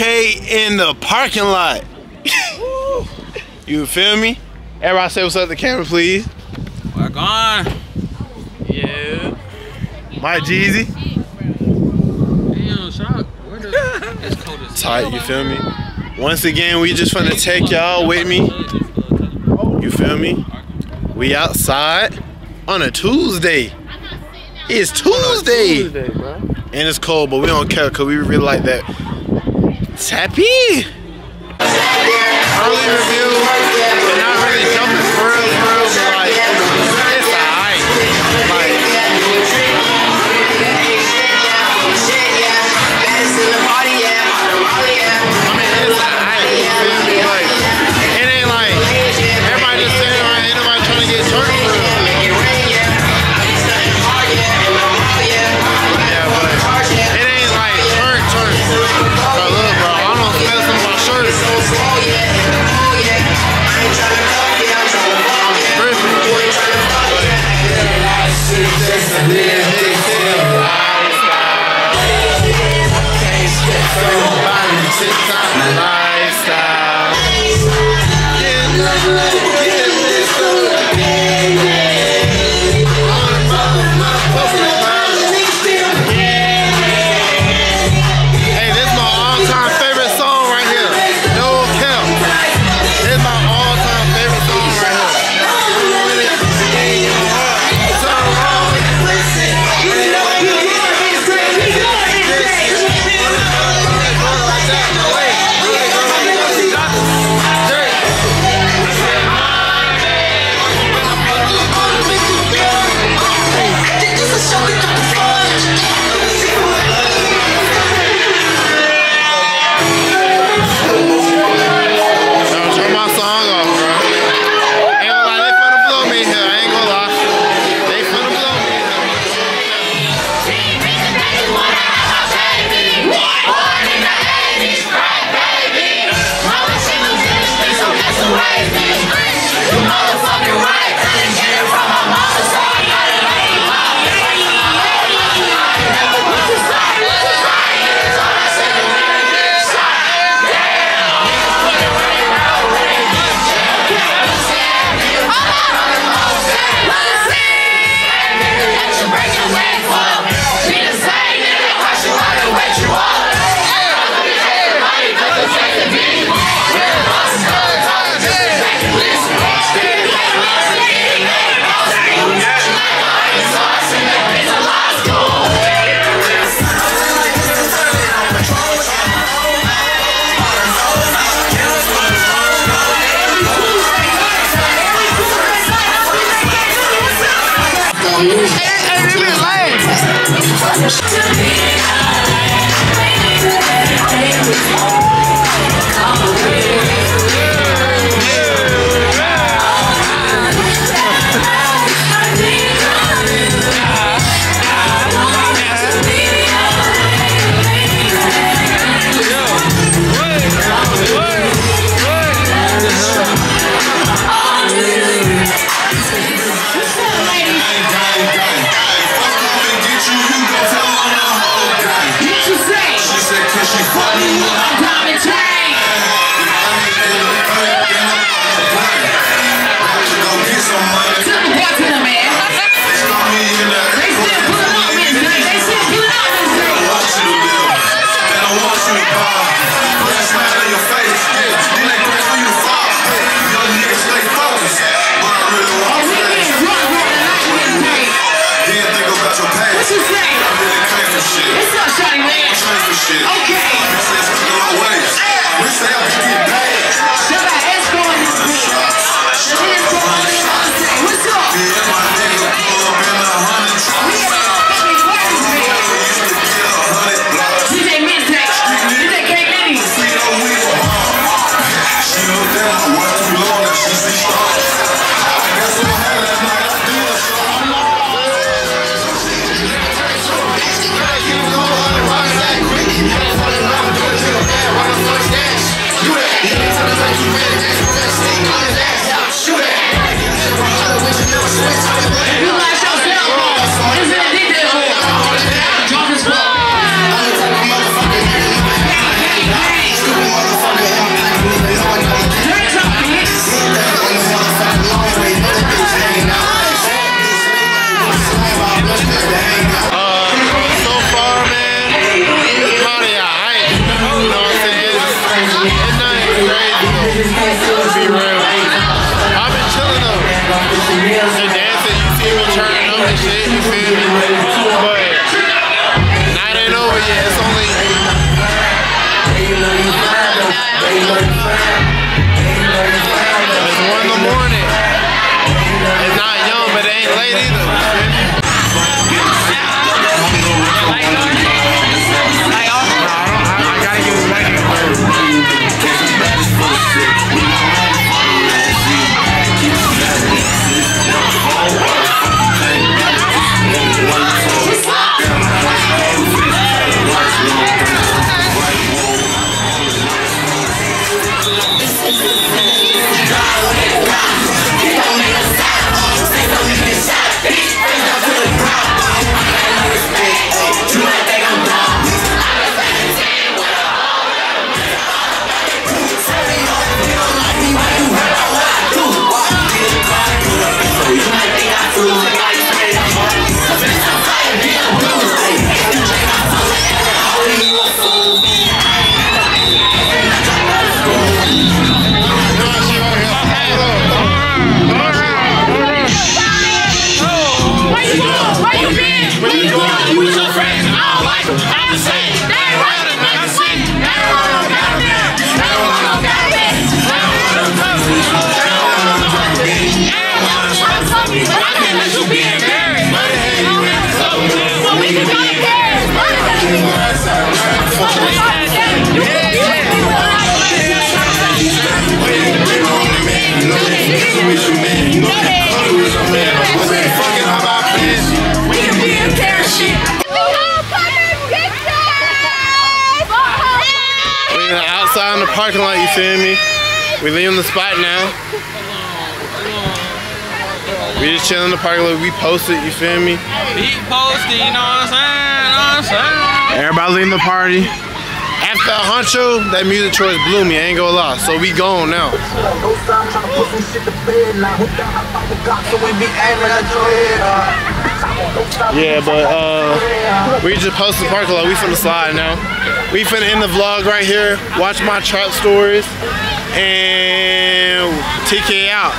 2K in the parking lot. you feel me? Everybody say what's up to the camera, please. We're gone. Yeah. My Jeezy. Damn, shock. It's cold as Tight, you feel me? Once again, we just finna take y'all with me. You feel me? We outside on a Tuesday. It's Tuesday. And it's cold, but we don't care because we really like that. Tappy. Early Hey, Get you, you go The Fucking how about this? We can be. Shit. We outside in the parking lot, you feel me? We leaving the spot now. We just chilling in the parking lot. We posted, you feel me? Beat posted, you know what I'm saying? You know what I'm saying? Everybody leaving the party. After Honcho, that music choice blew me, I ain't gonna lie. So we gone now. Yeah, but uh, we just posted the parking lot. We finna slide now. We finna end the vlog right here. Watch my trap stories. And TK out.